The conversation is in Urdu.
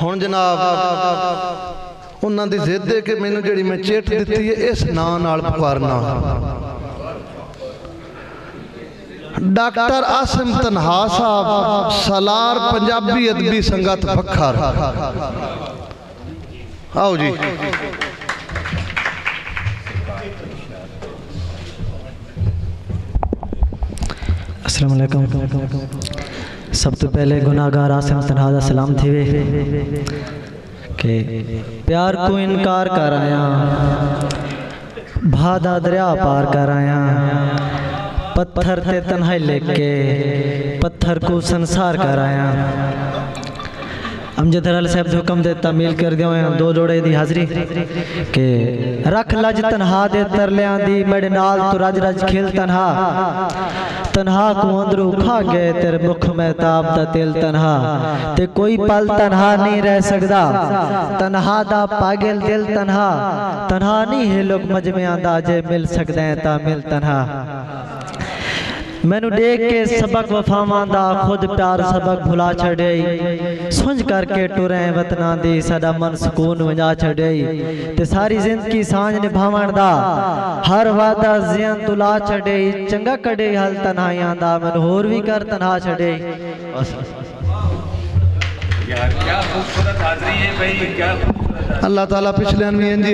ہون جناب انہاں دی زیدے کے میں نے جڑی میں چیٹ دیتی ہے اس نان آل پکارنا ڈاکٹر آسم تنہا صاحب سالار پنجابی عدبی سنگت بکھار آو جی السلام علیکم سب تو پہلے گناہ گار آسم تنہا سلام تھے کہ پیار کو انکار کر آیا، بھادا دریا پار کر آیا۔ پتھر تے تنہائی لے کے پتھر کو سنسار کر آیا۔ امجد حلال صاحب حکم دے تعمیل کر گئے ہیں، دو جوڑے دی حاضری کہ رکھ لج تنہا دے ترلیاں دی، میرے نال تو رج رج کھل تنہا۔ تنہا کو اندرو کھا گئے تیر مکھ میں دا تیل تنہا۔ تے کوئی پل تنہا نہیں رہ سکدا۔ تنہا دا پاگل دل تنہا۔ تنہا نہیں ہے لوگ مجمع آندہ جے مل سکدے تا مل تنہا۔ میں مینو دیکھ کے سبق وفا ماندہ خود پیار سبق بھلا چھڑے سنج کر کے ٹوریں وطنا دی سدا من سکون ونجا چھڑے تے ساری زندگی سانج نبھا ماندہ ہر وعدہ زین تلا چھڑے چنگا کڑے حل تنہائیاں دا من ہور بھی کر تنہا چھڑے اللہ تعالیٰ پچھلے انمی انجی